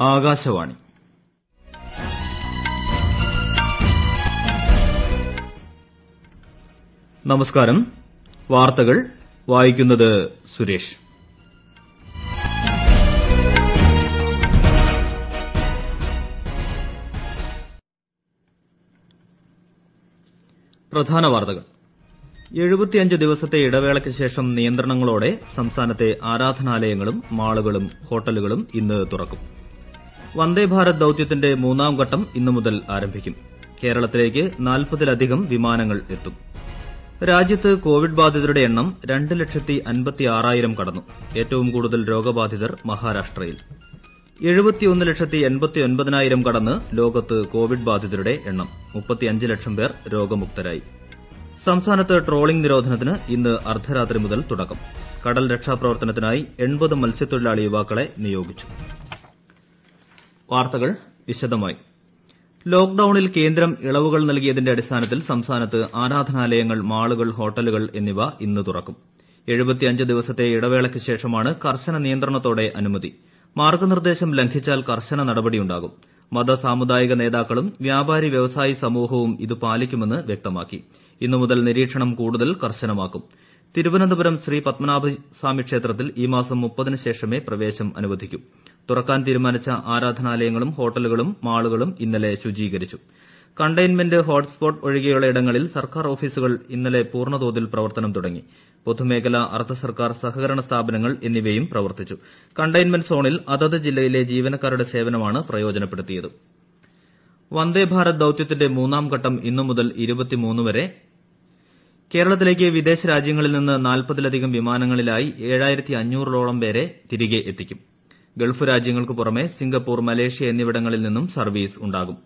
ആകാശവാണി. നമസ്കാരം. വാർത്തകൾ വായിക്കുന്നത് സുരേഷ്. പ്രധാന വാർത്തകൾ. എഴുപത്തിയഞ്ച് ദിവസത്തെ ഇടവേളയ്ക്ക് ശേഷം നിയന്ത്രണങ്ങളോടെ സംസ്ഥാനത്തെ ആരാധനാലയങ്ങളും മാളുകളും ഹോട്ടലുകളും ഇന്ന് തുറക്കും. വന്ദേഭാരത് ദൌത്യത്തിന്റെ മൂന്നാം ഘട്ടം ഇന്നു മുതൽ ആരംഭിക്കും. കേരളത്തിലേക്ക് നാൽപ്പതിലധികം വിമാനങ്ങൾ എത്തും. രാജ്യത്ത് കോവിഡ് ബാധിതരുടെ എണ്ണം രണ്ട് ലക്ഷത്തി അൻപത്തിയാറായിരം കടന്നു. ഏറ്റവും കൂടുതൽ രോഗബാധിതർ മഹാരാഷ്ട്രയിൽ. എഴുപത്തിയൊന്ന് ലക്ഷത്തി എൺപത്തിയൊൻപതിനായിരം കടന്ന് ലോകത്ത് കോവിഡ് ബാധിതരുടെ എണ്ണം മുപ്പത്തിയഞ്ച് ലക്ഷം പേർ രോഗമുക്തരായി. സംസ്ഥാനത്ത് ട്രോളിംഗ് നിരോധനത്തിന് ഇന്ന് അർദ്ധരാത്രി മുതൽ തുടക്കം. കടൽ രക്ഷാപ്രവർത്തനത്തിനായി എൺപത് മത്സ്യത്തൊഴിലാളി യുവാക്കളെ നിയോഗിച്ചു. വാർത്തകൾ വിശദമായി. ലോക്ഡൌണിൽ കേന്ദ്രം ഇളവുകൾ നൽകിയതിന്റെ അടിസ്ഥാനത്തിൽ സംസ്ഥാനത്ത് ആരാധനാലയങ്ങൾ മാളുകൾ ഹോട്ടലുകൾ എന്നിവ ഇന്ന് തുറക്കും. ദിവസത്തെ ഇടവേളയ്ക്ക് ശേഷമാണ് കർശന നിയന്ത്രണത്തോടെ അനുമതി. മാർഗനിർദ്ദേശം ലംഘിച്ചാൽ കർശന നടപടിയുണ്ടാകും. മത സാമുദായിക നേതാക്കളും വ്യാപാരി വ്യവസായി സമൂഹവും ഇത് പാലിക്കുമെന്ന് വ്യക്തമാക്കി. ഇന്നു മുതൽ നിരീക്ഷണം കൂടുതൽ കർശനമാക്കും. തിരുവനന്തപുരം ശ്രീ പത്മനാഭസ്വാമി ക്ഷേത്രത്തിൽ ഈ മാസം മുപ്പതിന് ശേഷമേ പ്രവേശം അനുവദിക്കൂ. തുറക്കാൻ തീരുമാനിച്ച ആരാധനാലയങ്ങളും ഹോട്ടലുകളും മാളുകളും ഇന്നലെ ശുചീകരിച്ചു. കണ്ടെയ്ൻമെന്റ് ഹോട്ട്സ്പോട്ട് ഒഴികെയുള്ള ഇടങ്ങളിൽ സർക്കാർ ഓഫീസുകൾ ഇന്നലെ പൂർണതോതിൽ പ്രവർത്തനം തുടങ്ങി. പൊതുമേഖല അർദ്ധ സർക്കാർ സഹകരണ സ്ഥാപനങ്ങൾ എന്നിവയും പ്രവർത്തിച്ചു. കണ്ടെയ്ൻമെന്റ് സോണിൽ അതത് ജില്ലയിലെ ജീവനക്കാരുടെ സേവനമാണ് പ്രയോജനപ്പെടുത്തിയത്. വന്ദേഭാരത് ദൌത്യത്തിന്റെ മൂന്നാം ഘട്ടം ഇന്നു മുതൽ വരെ. കേരളത്തിലേക്ക് വിദേശ രാജ്യങ്ങളിൽ നിന്ന് നാൽപ്പതിലധികം വിമാനങ്ങളിലായി ഏഴായിരത്തി അഞ്ഞൂറോളം പേരെ തിരികെ എത്തിക്കും. ഗൾഫ് രാജ്യങ്ങൾക്ക് പുറമെ സിംഗപ്പൂർ മലേഷ്യ എന്നിവിടങ്ങളിൽ നിന്നും സർവീസ് ഉണ്ടാകും.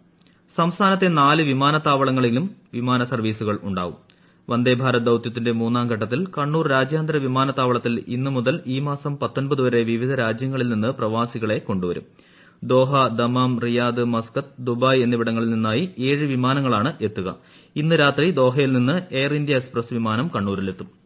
സംസ്ഥാനത്തെ നാല് വിമാനത്താവളങ്ങളിലും വിമാന സർവീസുകൾ ഉണ്ടാവും. വന്ദേഭാരത് ദൌത്യത്തിന്റെ മൂന്നാം ഘട്ടത്തിൽ കണ്ണൂർ രാജ്യാന്തര വിമാനത്താവളത്തിൽ ഇന്നു മുതൽ ഈ മാസം വരെ വിവിധ രാജ്യങ്ങളിൽ നിന്ന് പ്രവാസികളെ കൊണ്ടുവരും. Doha Dammam Riyadh Muscat Dubai എന്നിവിടങ്ങളിൽ നിന്നായി ഏഴ് വിമാനങ്ങളാണ് എത്തുക. ഇന്ന് രാത്രി ദോഹയിൽ നിന്ന് എയർ ഇന്ത്യ എക്സ്പ്രസ് വിമാനം കണ്ണൂരിലെത്തും.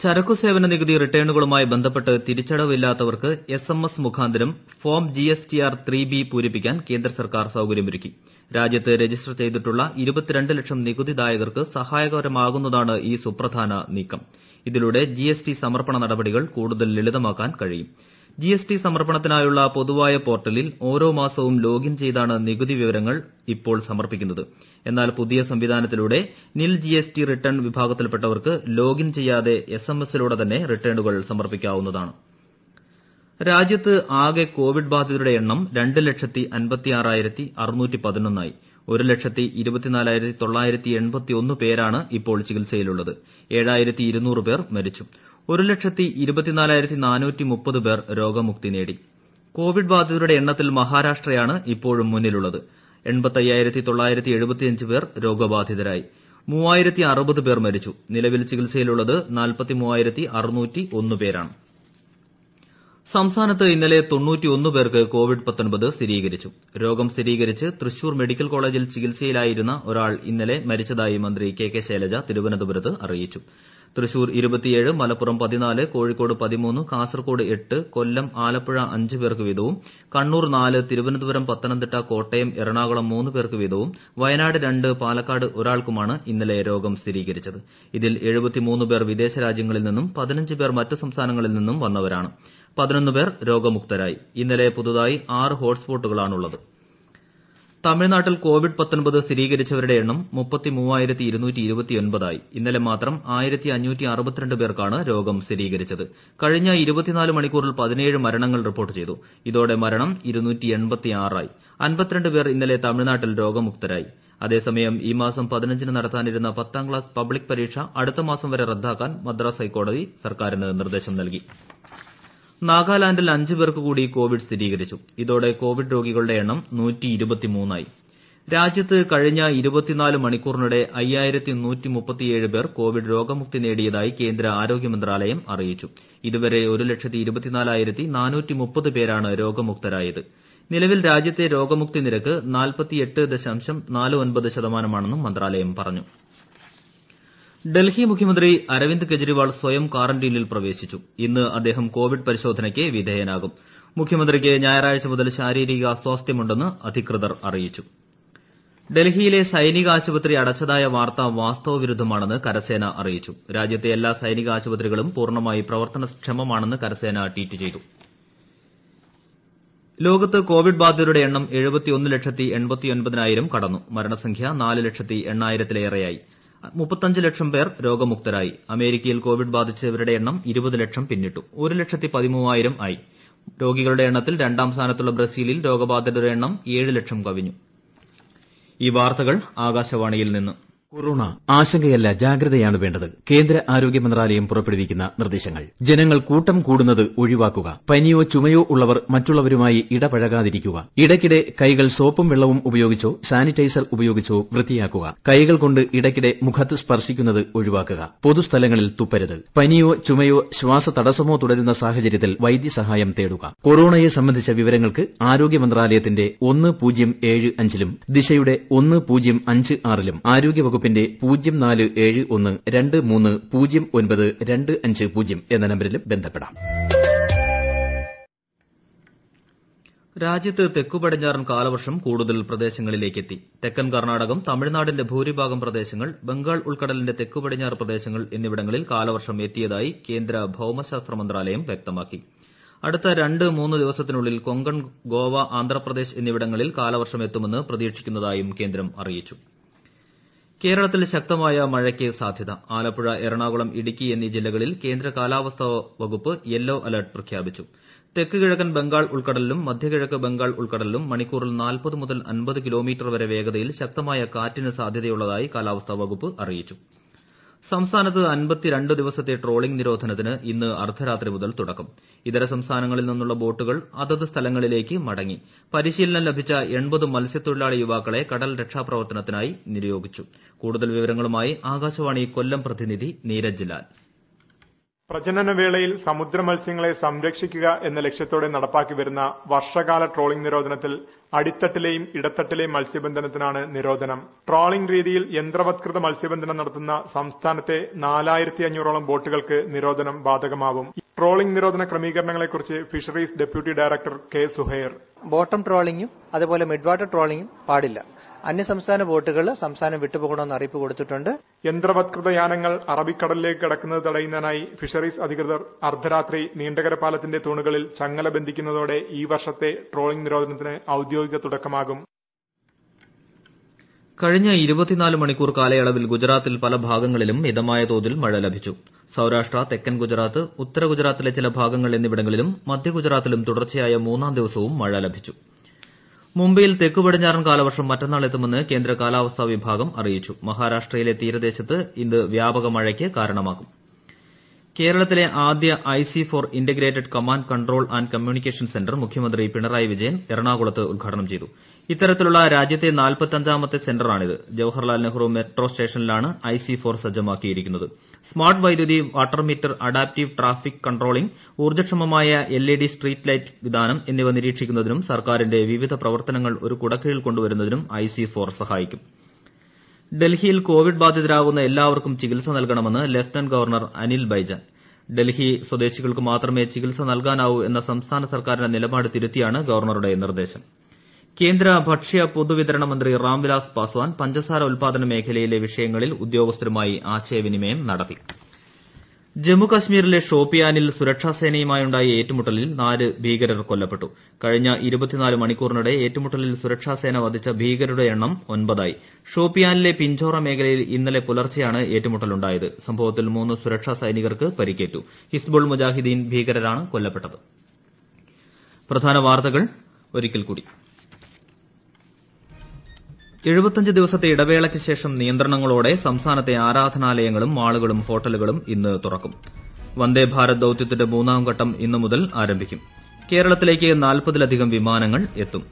ചരക്കു സേവന നികുതി റിട്ടേണുകളുമായി ബന്ധപ്പെട്ട് തിരിച്ചടവില്ലാത്തവർക്ക് എസ് എം എസ് മുഖാന്തരം form G S T R three B പൂരിപ്പിക്കാൻ കേന്ദ്ര സർക്കാർ സൌകര്യമൊരുക്കി. രാജ്യത്ത് രജിസ്റ്റർ ചെയ്തിട്ടുള്ള ഇരുപത്തിരണ്ട് ലക്ഷം നികുതിദായകർക്ക് സഹായകരമാകുന്നതാണ് ഈ സുപ്രധാന നീക്കം. ഇതിലൂടെ ജി എസ് ടി സമർപ്പണ നടപടികൾ കൂടുതൽ ലളിതമാക്കാൻ കഴിയും. ജി എസ് ടി സമർപ്പണത്തിനായുള്ള പൊതുവായ പോർട്ടലിൽ ഓരോ മാസവും ലോഗിൻ ചെയ്താണ് നികുതി വിവരങ്ങൾ ഇപ്പോൾ സമർപ്പിക്കുന്നത്. എന്നാൽ പുതിയ സംവിധാനത്തിലൂടെ nil G S T return വിഭാഗത്തിൽപ്പെട്ടവർക്ക് login ചെയ്യാതെ എസ് എം എസിലൂടെ തന്നെ റിട്ടേണുകൾ സമർപ്പിക്കാവുന്നതാണ്. രാജ്യത്ത് ആകെ കോവിഡ് ബാധിതരുടെ എണ്ണം രണ്ട് ലക്ഷത്തി അൻപത്തിയാറായിരത്തി അറുന്നൂറ്റി പതിനൊന്നായി. ഒരു ലക്ഷത്തി ഇരുപത്തിനാലായിരത്തി തൊള്ളായിരത്തി എൺപത്തിയൊന്ന് പേരാണ് ഇപ്പോൾ ചികിത്സയിലുള്ളത്. ഏഴായിരത്തി ഇരുന്നൂറ് പേർ മരിച്ചു. ഒരു ലക്ഷത്തി ഇരുപത്തിനാലായിരത്തി നാനൂറ്റി മുപ്പത് പേർ രോഗമുക്തി നേടി. കോവിഡ് ബാധിതരുടെ എണ്ണത്തിൽ മഹാരാഷ്ട്രയാണ് ഇപ്പോഴും മുന്നിലുള്ളത്. എൺപത്തയ്യായിരത്തി തൊള്ളായിരത്തി എഴുപത്തിയഞ്ച് പേർ രോഗബാധിതരായി. മൂവായിരത്തി അറുപത് പേർ മരിച്ചു. നിലവിൽ ചികിത്സയിലുള്ളത് നാൽപ്പത്തി മൂവായിരത്തി അറുന്നൂറ്റി ഒന്ന് പേരാണ്. സംസ്ഥാനത്ത് ഇന്നലെ പേർക്ക് കോവിഡ് സ്ഥിരീകരിച്ചു. രോഗം സ്ഥിരീകരിച്ച് തൃശൂർ മെഡിക്കൽ കോളേജിൽ ചികിത്സയിലായിരുന്ന ഒരാൾ ഇന്നലെ മരിച്ചതായി മന്ത്രി കെ കെ ശൈലജ തിരുവനന്തപുരത്ത് അറിയിച്ചു. തൃശൂർ മലപ്പുറം കോഴിക്കോട് കാസർകോട് കൊല്ലം ആലപ്പുഴ അഞ്ച് പേർക്ക് വീതവും കണ്ണൂർ നാല് തിരുവനന്തപുരം പത്തനംതിട്ട കോട്ടയം എറണാകുളം മൂന്ന് പേർക്ക് വീതവും വയനാട് രണ്ട് പാലക്കാട് ഒരാൾക്കുമാണ് ഇന്നലെ രോഗം സ്ഥിരീകരിച്ചത്. ഇതിൽ പേർ വിദേശ രാജ്യങ്ങളിൽ നിന്നും പേർ മറ്റ് സംസ്ഥാനങ്ങളിൽ നിന്നും വന്നവരാണ്. പേർ രോഗമുക്തരായി. ഇന്നലെ പുതുതായി ആറ് ഹോട്ട്സ്പോട്ടുകളാണുള്ളത്. തമിഴ്നാട്ടിൽ കോവിഡ് സ്ഥിരീകരിച്ചവരുടെ എണ്ണം ആയി ഇന്നലെ മാത്രം പേർക്കാണ് രോഗം സ്ഥിരീകരിച്ചത്. കഴിഞ്ഞ മണിക്കൂറിൽ മരണങ്ങൾ റിപ്പോർട്ട് ചെയ്തു. ഇതോടെ മരണം ആയി പേർ ഇന്നലെ തമിഴ്നാട്ടിൽ രോഗമുക്തരായി. അതേസമയം ഈ മാസം പതിനഞ്ചിന് നടത്താനിരുന്ന പത്താം ക്ലാസ് പബ്ലിക് പരീക്ഷ അടുത്ത മാസം വരെ റദ്ദാക്കാൻ മദ്രാസ് ഹൈക്കോടതി സർക്കാരിന് നിർദ്ദേശം നൽകി. നാഗാലാൻഡിൽ അഞ്ച് പേർക്ക് കൂടി കോവിഡ് സ്ഥിരീകരിച്ചു. ഇതോടെ കോവിഡ് രോഗികളുടെ എണ്ണം രാജ്യത്ത് കഴിഞ്ഞ മണിക്കൂറിനിടെ പേർ കോവിഡ് രോഗമുക്തി നേടിയതായി കേന്ദ്ര ആരോഗ്യ മന്ത്രാലയം അറിയിച്ചു. ഇതുവരെ പേരാണ് രോഗമുക്തരായത്. നിലവിൽ രാജ്യത്തെ രോഗമുക്തി നിരക്ക് ശതമാനമാണെന്നും മന്ത്രാലയം പറഞ്ഞു. ഡൽഹി മുഖ്യമന്ത്രി അരവിന്ദ് കെജ്രിവാൾ സ്വയം ക്വാറന്റീനിൽ പ്രവേശിച്ചു. ഇന്ന് അദ്ദേഹം കോവിഡ് പരിശോധനയ്ക്ക് വിധേയനാകും. മുഖ്യമന്ത്രിക്ക് ഞായറാഴ്ച മുതൽ ശാരീരിക അസ്വാസ്ഥ്യമുണ്ടെന്ന് അധികൃതർ അറിയിച്ചു. ഡൽഹിയിലെ സൈനിക ആശുപത്രി അടച്ചതായ വാർത്ത വാസ്തവവിരുദ്ധമാണെന്ന് കരസേന അറിയിച്ചു. രാജ്യത്തെ എല്ലാ സൈനിക ആശുപത്രികളും പൂർണമായി പ്രവർത്തനക്ഷമമാണെന്ന് കരസേന ട്വീറ്റ് ചെയ്തു. ലോകത്ത് കോവിഡ് ബാധിതരുടെ എണ്ണം മരണസംഖ്യ നാല് ലക്ഷത്തി എണ്ണായിരത്തിലേറെയായി. മുപ്പത്തഞ്ച് ലക്ഷം പേർ രോഗമുക്തരായി. അമേരിക്കയിൽ കോവിഡ് ബാധിച്ചവരുടെ എണ്ണം ഇരുപത് ലക്ഷം പിന്നിട്ടു. ഒരു ലക്ഷത്തി പതിമൂവായിരം ആയി. രോഗികളുടെ എണ്ണത്തിൽ രണ്ടാം സ്ഥാനത്തുള്ള ബ്രസീലിൽ രോഗബാധിതരുടെ എണ്ണം ഏഴ് ലക്ഷം കവിഞ്ഞു. കൊറോണ ആശങ്കയല്ല ജാഗ്രതയാണ് വേണ്ടത്. കേന്ദ്ര ആരോഗ്യ മന്ത്രാലയം പുറപ്പെടുവിക്കുന്ന നിർദ്ദേശങ്ങൾ. ജനങ്ങൾ കൂട്ടം കൂടുന്നത് ഒഴിവാക്കുക. പനിയോ ചുമയോ ഉള്ളവർ മറ്റുള്ളവരുമായി ഇടപഴകാതിരിക്കുക. ഇടയ്ക്കിടെ കൈകൾ സോപ്പും വെള്ളവും ഉപയോഗിച്ചോ സാനിറ്റൈസർ ഉപയോഗിച്ചോ വൃത്തിയാക്കുക. കൈകൾ കൊണ്ട് ഇടയ്ക്കിടെ മുഖത്ത് സ്പർശിക്കുന്നത് ഒഴിവാക്കുക. പൊതുസ്ഥലങ്ങളിൽ തുപ്പരുത്. പനിയോ ചുമയോ ശ്വാസതടസ്സമോ തുടരുന്ന സാഹചര്യത്തിൽ വൈദ്യസഹായം തേടുക. കൊറോണയെ സംബന്ധിച്ച വിവരങ്ങൾക്ക് ആരോഗ്യ മന്ത്രാലയത്തിന്റെ ഒന്ന് പൂജ്യം ഏഴ് അഞ്ചിലും ദിശയുടെ ഒന്ന് പൂജ്യം അഞ്ച് ആറിലും വകുപ്പിന്റെ പൂജ്യം നാല് ഏഴ് ഒന്ന് രണ്ട് മൂന്ന് പൂജ്യം ഒൻപത് രണ്ട് അഞ്ച് പൂജ്യം എന്ന നമ്പരിലും ബന്ധപ്പെടാം. രാജ്യത്ത് തെക്കു പടിഞ്ഞാറൻ കാലവർഷം കൂടുതൽ പ്രദേശങ്ങളിലേക്കെത്തി. തെക്കൻ കർണാടകം തമിഴ്നാടിന്റെ ഭൂരിഭാഗം പ്രദേശങ്ങൾ ബംഗാൾ ഉൾക്കടലിന്റെ തെക്കു പടിഞ്ഞാറ് പ്രദേശങ്ങൾ എന്നിവിടങ്ങളിൽ കാലവർഷം എത്തിയതായി കേന്ദ്ര ഭൌമശാസ്ത്ര മന്ത്രാലയം വ്യക്തമാക്കി. അടുത്ത രണ്ട് മൂന്ന് ദിവസത്തിനുള്ളിൽ കൊങ്കൺ ഗോവ ആന്ധ്രാപ്രദേശ് എന്നിവിടങ്ങളിൽ കാലവർഷം എത്തുമെന്ന് പ്രതീക്ഷിക്കുന്നതായും കേന്ദ്രം അറിയിച്ചു. കേരളത്തിൽ ശക്തമായ മഴയ്ക്ക് സാധ്യത. ആലപ്പുഴ എറണാകുളം ഇടുക്കി എന്നീ ജില്ലകളിൽ കേന്ദ്ര കാലാവസ്ഥാ വകുപ്പ് യെല്ലോ അലർട്ട് പ്രഖ്യാപിച്ചു. തെക്ക് കിഴക്കൻ ബംഗാൾ ഉൾക്കടലിലും മധ്യകിഴക്ക് ബംഗാൾ ഉൾക്കടലിലും മണിക്കൂറിൽ നാൽപ്പത് മുതൽ അൻപത് കിലോമീറ്റർ വരെ വേഗതയിൽ ശക്തമായ കാറ്റിന് സാധ്യതയുള്ളതായി കാലാവസ്ഥാ വകുപ്പ് അറിയിച്ചു. സംസ്ഥാനത്ത് അൻപത്തിരണ്ട് ദിവസത്തെ ട്രോളിംഗ് നിരോധനത്തിന് ഇന്ന് അർദ്ധരാത്രി മുതൽ തുടക്കം. ഇതര സംസ്ഥാനങ്ങളിൽ നിന്നുള്ള ബോട്ടുകൾ അതത് സ്ഥലങ്ങളിലേക്ക് മടങ്ങി. പരിശീലനം ലഭിച്ച എൺപത് മത്സ്യത്തൊഴിലാളി യുവാക്കളെ കടൽ രക്ഷാപ്രവർത്തനത്തിനായി നിയോഗിച്ചു. കൂടുതൽ വിവരങ്ങളുമായി ആകാശവാണി കൊല്ലം പ്രതിനിധി നീരജ് ലാൽ. പ്രജനനവേളയിൽ സമുദ്ര മത്സ്യങ്ങളെ സംരക്ഷിക്കുക എന്ന ലക്ഷ്യത്തോടെ നടപ്പാക്കി വരുന്ന വർഷകാല ട്രോളിംഗ് നിരോധനത്തിൽ അടിത്തട്ടിലെയും ഇടത്തട്ടിലെയും മത്സ്യബന്ധനത്തിനാണ് നിരോധനം. ട്രോളിംഗ് രീതിയിൽ യന്ത്രവത്കൃത മത്സ്യബന്ധനം നടത്തുന്ന സംസ്ഥാനത്തെ നാലായിരത്തി അഞ്ഞൂറോളം ബോട്ടുകൾക്ക് നിരോധനം ബാധകമാവും. ട്രോളിംഗ് നിരോധന ക്രമീകരണങ്ങളെക്കുറിച്ച് fisheries deputy director K Suhair. Bottom ട്രോളിംഗും അതുപോലെ മിഡ് വാട്ടർ ട്രോളിംഗും പാടില്ല. അന്യസംസ്ഥാന ബോട്ടുകൾ സംസ്ഥാനം വിട്ടുപോകണമെന്ന് അറിയിപ്പ് കൊടുത്തിട്ടുണ്ട്. യന്ത്രവത്കൃത യാനങ്ങൾ അറബിക്കടലിലേക്ക് കടക്കുന്നത് തടയുന്നതിനായി ഫിഷറീസ് അധികൃതർ അർദ്ധരാത്രി നീണ്ടകര പാലത്തിന്റെ തൂണുകളിൽ ചങ്ങല ബന്ധിക്കുന്നതോടെ ഈ വർഷത്തെ ട്രോളിംഗ് നിരോധനത്തിന് ഔദ്യോഗിക തുടക്കമാകും. കഴിഞ്ഞ ഇരുപത്തിനാല് മണിക്കൂർ കാലയളവിൽ ഗുജറാത്തിൽ പല ഭാഗങ്ങളിലും മിതമായ തോതിൽ മഴ ലഭിച്ചു. സൌരാഷ്ട്ര തെക്കൻ ഗുജറാത്ത് ഉത്തര ഗുജറാത്തിലെ ചില ഭാഗങ്ങൾ എന്നിവിടങ്ങളിലും മധ്യ ഗുജറാത്തിലും തുടർച്ചയായ മൂന്നാം ദിവസവും മഴ ലഭിച്ചു. മുംബൈയിൽ തെക്കു പടിഞ്ഞാറൻ കാലവർഷം മറ്റന്നാൾ എത്തുമെന്ന് കേന്ദ്ര കാലാവസ്ഥാ വിഭാഗം അറിയിച്ചു. മഹാരാഷ്ട്രയിലെ തീരദേശത്ത് ഇത് വ്യാപക മഴയ്ക്ക് കാരണമാകും. കേരളത്തിലെ ആദ്യ I C four integrated command control and communication centre മുഖ്യമന്ത്രി പിണറായി വിജയൻ എറണാകുളത്ത് ഉദ്ഘാടനം ചെയ്തു. ഇത്തരത്തിലുള്ള രാജ്യത്തെ നാൽപ്പത്തഞ്ചാമത്തെ സെന്ററാണിത്. ജവഹർലാൽ നെഹ്റു മെട്രോ സ്റ്റേഷനിലാണ് ഐ സി ഫോർ സജ്ജമാക്കിയിരിക്കുന്നത്. സ്മാർട്ട് വൈദ്യുതി water meter adaptive traffic controlling ഊർജക്ഷമമായ L E D street light വിതാനം എന്നിവ നിരീക്ഷിക്കുന്നതിനും സർക്കാരിന്റെ വിവിധ പ്രവർത്തനങ്ങൾ ഒരു കുടക്കീഴിൽ കൊണ്ടുവരുന്നതിനും ഐ സി ഫോർ സഹായിക്കും. ഡൽഹിയിൽ കോവിഡ് ബാധിതരാകുന്ന എല്ലാവർക്കും ചികിത്സ നൽകണമെന്ന് ലഫ്റ്റനന്റ് ഗവർണർ അനിൽ ബൈജാൽ ഡൽഹി സ്വദേശികൾക്ക് മാത്രമേ ചികിത്സ നൽകാനാവൂ എന്ന സംസ്ഥാന സർക്കാരിന്റെ നിലപാട് തിരുത്തിയാണ് ഗവർണറുടെ നിർദ്ദേശം. കേന്ദ്ര ഭക്ഷ്യ പൊതുവിതരണ മന്ത്രി റാംവിലാസ് പാസ്വാൻ പഞ്ചസാര ഉൽപാദന മേഖലയിലെ വിഷയങ്ങളിൽ ഉദ്യോഗസ്ഥരുമായി ആശയവിനിമയം നടത്തി ജമ്മുകശ്മീരിലെ ഷോപ്പിയാനിൽ സുരക്ഷാസേനയുമായുണ്ടായ ഏറ്റുമുട്ടലിൽ നാല് ഭീകരർ കൊല്ലപ്പെട്ടു. കഴിഞ്ഞ മണിക്കൂറിനിടെ ഏറ്റുമുട്ടലിൽ സുരക്ഷാസേന വധിച്ച ഭീകരരുടെ എണ്ണം ഒൻപതായി. ഷോപ്പിയാനിലെ പിഞ്ചോറ മേഖലയിൽ ഇന്നലെ പുലർച്ചെയാണ് ഏറ്റുമുട്ടലുണ്ടായത്. സംഭവത്തിൽ മൂന്ന് സുരക്ഷാ സൈനികർക്ക് പരിക്കേറ്റു. ഹിസ്ബുൾ മുജാഹിദ്ദീൻ ഭീകരരാണ് കൊല്ലപ്പെട്ടത്. എഴുപത്തഞ്ച് ദിവസത്തെ ഇടവേളയ്ക്ക് ശേഷം നിയന്ത്രണങ്ങളോടെ സംസ്ഥാനത്തെ ആരാധനാലയങ്ങളും മാളുകളും ഹോട്ടലുകളും ഇന്ന് തുറക്കും. വന്ദേ ഭാരത് ദൌത്യത്തിന്റെ മൂന്നാം ഘട്ടം ഇന്നു മുതൽ ആരംഭിക്കും. കേരളത്തിലേക്ക് നാൽപ്പതിലധികം വിമാനങ്ങൾ എത്തും.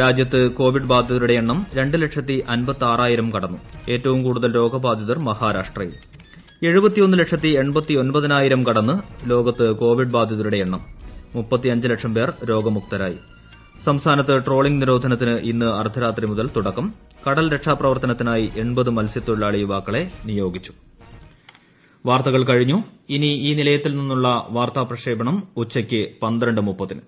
രാജ്യത്ത് കോവിഡ് ബാധിതരുടെ എണ്ണം രണ്ട് ലക്ഷത്തി അൻപത്തി ആറായിരം കടന്നു. ഏറ്റവും കൂടുതൽ രോഗബാധിതർ മഹാരാഷ്ട്രയിൽ. എഴുപത്തിയൊന്ന് ലക്ഷത്തി എൺപത്തി ഒൻപതിനായിരം കടന്ന് ലോകത്ത് കോവിഡ് ബാധിതരുടെ എണ്ണം. മുപ്പത്തിയഞ്ച് ലക്ഷം പേർ രോഗമുക്തരായി. സംസ്ഥാനത്ത് ട്രോളിംഗ് നിരോധനത്തിന് ഇന്ന് അർദ്ധരാത്രി മുതൽ തുടക്കം. കടൽ രക്ഷാപ്രവർത്തനത്തിനായി എൺപത് മത്സ്യത്തൊഴിലാളി യുവാക്കളെ നിയോഗിച്ചു. വാർത്തകൾ കഴിഞ്ഞു. ഇനി ഈ നിലയത്തിൽ നിന്നുള്ള വാർത്താ പ്രക്ഷേപണം ഉച്ചയ്ക്ക് പന്ത്രണ്ട് മുപ്പതിന്.